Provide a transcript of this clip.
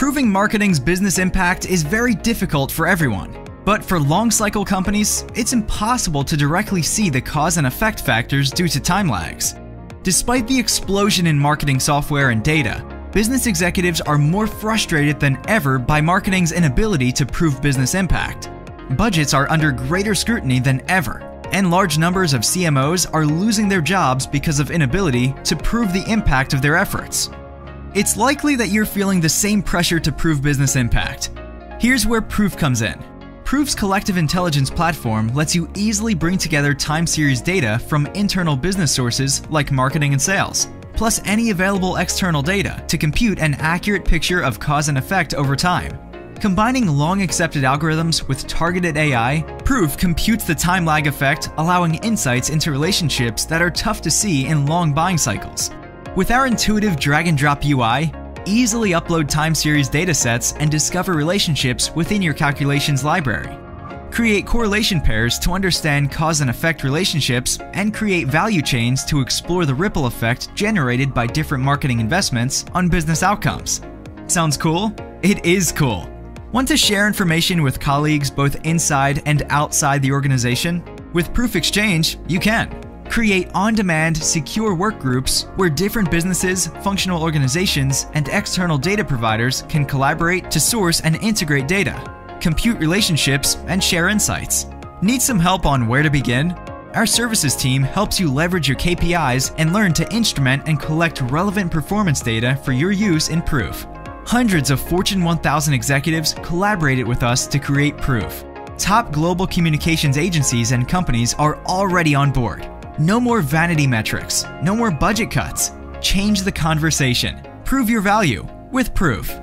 Proving marketing's business impact is very difficult for everyone. But for long cycle companies, it's impossible to directly see the cause and effect factors due to time lags. Despite the explosion in marketing software and data, business executives are more frustrated than ever by marketing's inability to prove business impact. Budgets are under greater scrutiny than ever, and large numbers of CMOs are losing their jobs because of inability to prove the impact of their efforts. It's likely that you're feeling the same pressure to prove business impact. Here's where Proof comes in. Proof's collective intelligence platform lets you easily bring together time series data from internal business sources like marketing and sales, plus any available external data to compute an accurate picture of cause and effect over time. Combining long accepted algorithms with targeted AI, Proof computes the time lag effect, allowing insights into relationships that are tough to see in long buying cycles. With our intuitive drag and drop UI, Easily upload time series datasets and discover relationships within your calculations library. Create correlation pairs to understand cause and effect relationships and create value chains to explore the ripple effect generated by different marketing investments on business outcomes. Sounds cool? It is cool. Want to share information with colleagues both inside and outside the organization? With Proof Exchange, you can. Create on demand, secure work groups where different businesses, functional organizations, and external data providers can collaborate to source and integrate data, compute relationships, and share insights. Need some help on where to begin? Our services team helps you leverage your KPIs and learn to instrument and collect relevant performance data for your use in Proof. Hundreds of Fortune 1000 executives collaborated with us to create Proof. Top global communications agencies and companies are already on board. No more vanity metrics. No more budget cuts. Change the conversation. Prove your value with Proof.